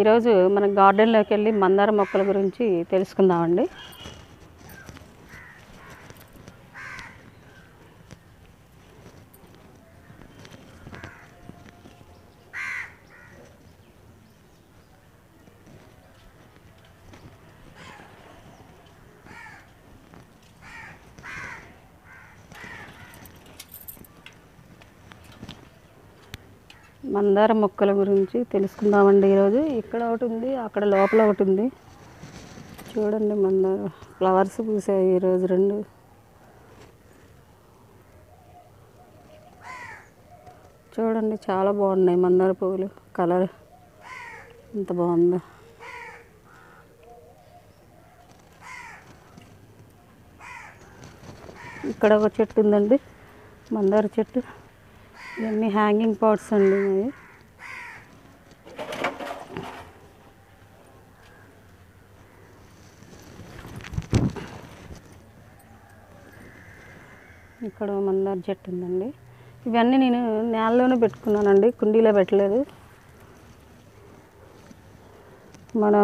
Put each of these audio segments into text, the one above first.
ఈరోజు మన గార్డెన్లోకి వెళ్ళి మందార మొక్కల గురించి తెలుసుకుందామండి. మందార మొక్కల గురించి తెలుసుకుందామండి ఈరోజు. ఇక్కడ ఒకటి ఉంది అక్కడ లోపల ఒకటి ఉంది. చూడండి మందార ఫ్లవర్స్ పూసాయి ఈరోజు రెండు. చూడండి చాలా బాగున్నాయి మందార పువ్వులు కలర్ ఎంత బాగుందో. ఇక్కడ ఒక చెట్టు ఉందండి మందార చెట్టు. ఇవన్నీ హ్యాంగింగ్ పాట్స్ అండి ఇవి ఇక్కడ మందార్ మందార చెట్టు ఉందండి. ఇవన్నీ నేను నేలలోనే పెట్టుకున్నానండి కుండీలో పెట్టలేదు. మన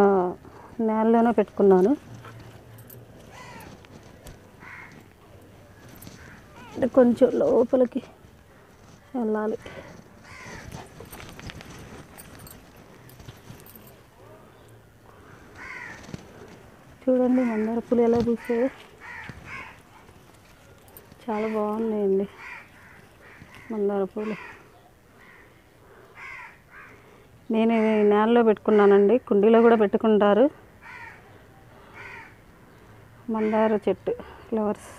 నేలలోనే పెట్టుకున్నాను. అంటే కొంచెం లోపలికి వెళ్ళాలి. చూడండి మందార పూలు ఎలా పూసాయో. చాలా బాగున్నాయండి మందార పూలు. నేను నేలలో పెట్టుకున్నానండి కుండీలో కూడా పెట్టుకుంటారు. మందార చెట్టు ఫ్లవర్స్.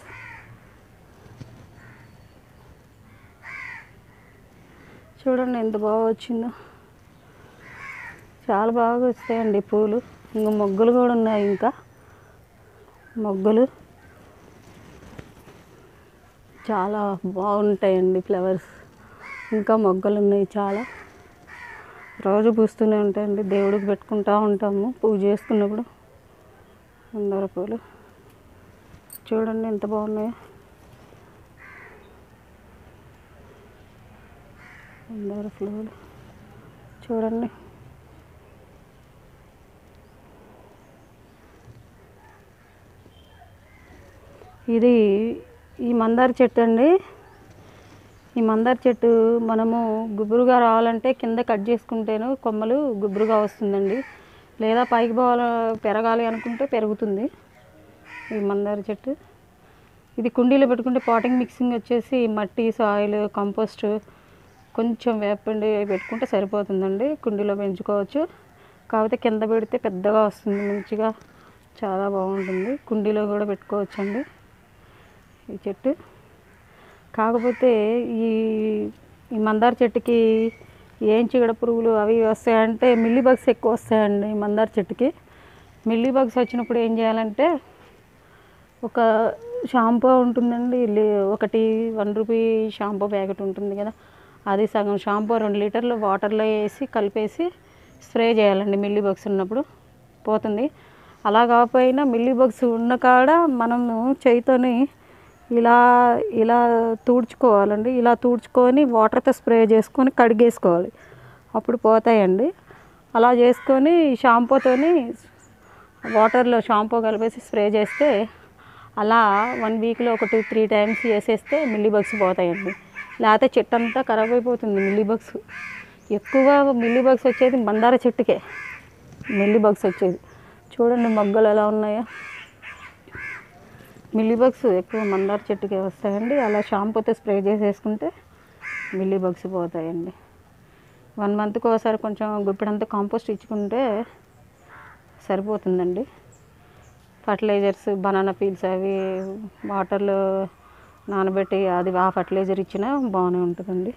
చూడండి ఎంత బాగా వచ్చిందో. చాలా బాగా వస్తాయండి పూలు. ఇంకా మొగ్గలు కూడా ఉన్నాయి ఇంకా. మొగ్గలు. చాలా బాగుంటాయండి ఫ్లవర్స్. ఇంకా మొగ్గలు ఉన్నాయి చాలా. రోజు పూస్తూనే ఉంటాయండి. దేవుడికి పెట్టుకుంటూ ఉంటాము. పూజ చేసుకున్నప్పుడు. అందరూ పూలు. చూడండి ఎంత బాగున్నాయో. మందార ఫ్లవర్లు చూడండి. ఇది ఈ మందార చెట్టు అండి. ఈ మందార చెట్టు మనము గుబురుగా రావాలంటే కింద కట్ చేసుకుంటేను కొమ్మలు గుబురుగా వస్తుందండి. లేదా పైకి పోవాల పెరగాలి అనుకుంటే పెరుగుతుంది ఈ మందార చెట్టు. ఇది కుండీలో పెట్టుకుంటే పాటింగ్ మిక్సింగ్ వచ్చేసి మట్టి సాయిల్ కంపోస్ట్ కొంచెం వేపండి పెట్టుకుంటే సరిపోతుందండి. కుండీలో పెంచుకోవచ్చు. కాకపోతే కింద పెడితే పెద్దగా వస్తుంది. మంచిగా చాలా బాగుంటుంది. కుండీలో కూడా పెట్టుకోవచ్చండి ఈ చెట్టు. కాకపోతే ఈ ఈ మందార చెట్టుకి ఏం చీడ పురుగులు అవి వస్తాయంటే మిల్లీ బగ్స్ ఎక్కువ వస్తాయండి ఈ మందార చెట్టుకి. మిల్లీ బగ్స్ వచ్చినప్పుడు ఏం చేయాలంటే ఒక షాంపూ ఉంటుందండి. ఒకటి వన్ రూపీ షాంపూ ప్యాకెట్ ఉంటుంది కదా. అది సగం షాంపూ రెండు లీటర్లు వాటర్లో వేసి కలిపేసి స్ప్రే చేయాలండి మిల్లీ బగ్స్ ఉన్నప్పుడు. పోతుంది. అలా కాకపోయినా మిల్లీ బగ్స్ ఉన్న కాడ మనము చేయితోని ఇలా ఇలా తూడ్చుకోవాలండి. ఇలా తూడ్చుకొని వాటర్తో స్ప్రే చేసుకొని కడిగేసుకోవాలి. అప్పుడు పోతాయండి. అలా చేసుకొని షాంపూతోని వాటర్లో షాంపూ కలిపేసి స్ప్రే చేస్తే అలా వన్ వీక్లో ఒక టూ త్రీ టైమ్స్ వేసేస్తే మిల్లీ బగ్స్ పోతాయండి. లేకపోతే చెట్టు అంతా ఖరాబ్ అయిపోతుంది మిల్లీ బగ్స్. ఎక్కువ మిల్లీ బగ్స్ వచ్చేది మందార చెట్టుకే. మిల్లీ బగ్స్ వచ్చేది. చూడండి మొగ్గలు ఎలా ఉన్నాయో. మిల్లీ బగ్స్ ఎక్కువ మందార చెట్టుకే వస్తాయండి. అలా షాంపూతో స్ప్రే చేసేసుకుంటే మిల్లీ బగ్స్ పోతాయండి. వన్ మంత్కి ఒకసారి కొంచెం గుప్పిడంతా కాంపోస్ట్ ఇచ్చుకుంటే సరిపోతుందండి. ఫర్టిలైజర్స్ బనానా పీల్స్ అవి వాటర్లో నానబెట్టి అది ఆ ఫర్టిలైజర్ ఇచ్చినా బాగానే ఉంటుందండి.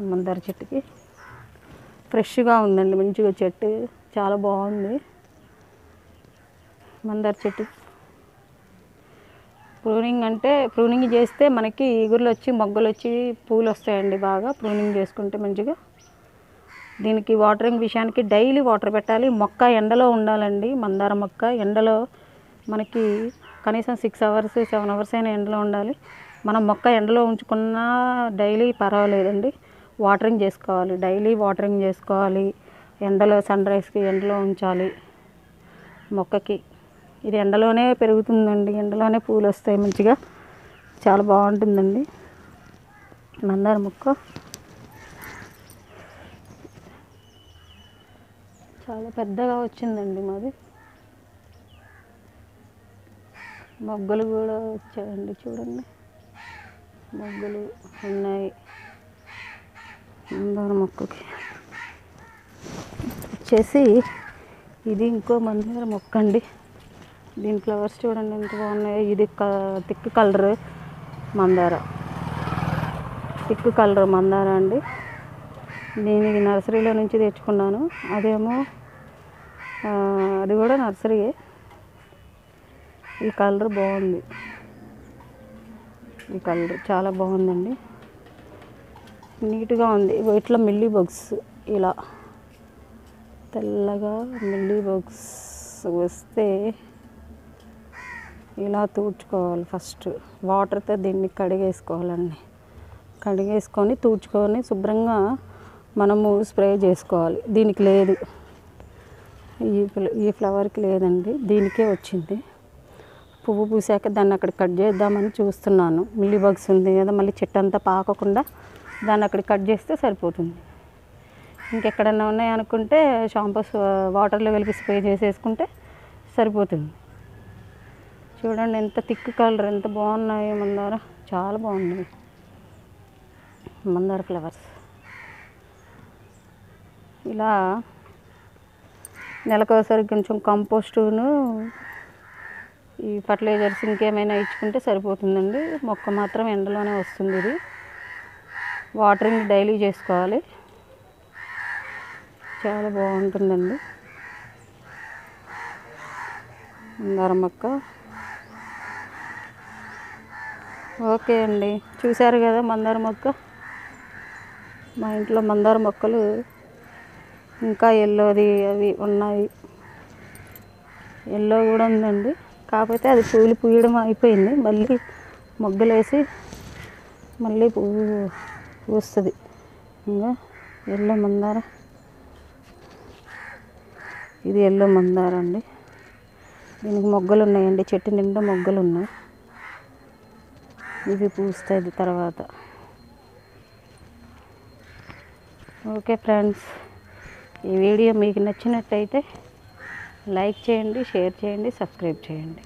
మందార చెట్టుకి. ఫ్రెష్గా ఉందండి మంచిగా చెట్టు. చాలా బాగుంది. మందార చెట్టు. ప్రూనింగ్ అంటే ప్రూనింగ్ చేస్తే మనకి ఈగురులు వచ్చి మొగ్గలు వచ్చి పూలు వస్తాయండి బాగా. ప్రూనింగ్ చేసుకుంటే మంచిగా. దీనికి వాటరింగ్ విషయానికి డైలీ వాటర్ పెట్టాలి. మొక్క ఎండలో ఉండాలండి మందార మొక్క. ఎండలో మనకి కనీసం సిక్స్ అవర్స్ సెవెన్ అవర్స్ అయినా ఎండలో ఉండాలి. మనం మొక్క ఎండలో ఉంచుకున్నా డైలీ పర్వాలేదండి. వాటరింగ్ చేసుకోవాలి. డైలీ వాటరింగ్ చేసుకోవాలి. ఎండలో సన్ రైజ్కి ఎండలో ఉంచాలి మొక్కకి. ఇది ఎండలోనే పెరుగుతుందండి. ఎండలోనే పూలు వస్తాయి మంచిగా. చాలా బాగుంటుందండి. మందార మొక్క. చాలా పెద్దగా వచ్చిందండి మాది. మొగ్గలు కూడా వచ్చాయండి చూడండి. మొగ్గలు ఉన్నాయి. మందార మొక్కకి. వచ్చేసి ఇది ఇంకో మందార మొక్క అండి. దీని ఫ్లవర్స్ చూడండి ఎంత బాగున్నాయో. ఇది క- థిక్ కలర్ మందార. థిక్ కలర్ మందార అండి. నేను ఇది నర్సరీలో నుంచి తెచ్చుకున్నాను. అదేమో అది కూడా నర్సరీయే. ఈ కలర్ బాగుంది. ఈ కలర్ చాలా బాగుందండి. నీట్గా ఉంది. ఇట్లా మిల్లీ బగ్స్ ఇలా తెల్లగా మిల్లీ బగ్స్ వస్తే ఇలా తూడ్చుకోవాలి ఫస్ట్. వాటర్తో దీన్ని కడిగేసుకోవాలండి. కడిగేసుకొని తూడ్చుకొని శుభ్రంగా మనము స్ప్రే చేసుకోవాలి. దీనికి లేదు. ఈ ఈ ఫ్లవర్కి లేదండి. దీనికే వచ్చింది. పువ్వు పూసాక దాన్ని అక్కడ కట్ చేద్దామని చూస్తున్నాను. మిల్లీ బగ్స్ ఉంది కదా మళ్ళీ చెట్టు అంతా పాకకుండా దాన్ని అక్కడ కట్ చేస్తే సరిపోతుంది. ఇంకెక్కడన్నా ఉన్నాయనుకుంటే షాంపూస్ వాటర్లో కలిపి స్ప్రే చేసేసుకుంటే సరిపోతుంది. చూడండి ఎంత థిక్ కలర్ ఎంత బాగున్నాయి మందార. చాలా బాగున్నాయి మందార ఫ్లవర్స్. ఇలా నెలకోసారి కొంచెం కంపోస్టును ఈ ఫర్టిలైజర్స్ ఇంకేమైనా ఇచ్చుకుంటే సరిపోతుందండి. మొక్క మాత్రం ఎండలోనే వస్తుంది ఇది. వాటరింగ్ డైలీ చేసుకోవాలి. చాలా బాగుంటుందండి. మందార మొక్క. ఓకే అండి. చూశారు కదా మందార మొక్క? మా ఇంట్లో మందార మొక్కలు ఇంకా ఎల్లోది అవి ఉన్నాయి. ఎల్లో కూడా ఉందండి. కాకపోతే అది పూలు పూయడం అయిపోయింది. మళ్ళీ మొగ్గలు వేసి మళ్ళీ పువ్వు పూస్తుంది. ఇంకా ఎల్లో మందార. ఇది ఎల్లో మందార అండి. దీనికి మొగ్గలు ఉన్నాయండి. చెట్టు నిండా మొగ్గలు ఉన్నాయి. ఇవి పూస్తుంది తర్వాత. ఓకే ఫ్రెండ్స్ ఈ వీడియో మీకు నచ్చినట్టయితే లైక్ చేయండి షేర్ చేయండి సబ్స్క్రైబ్ చేయండి.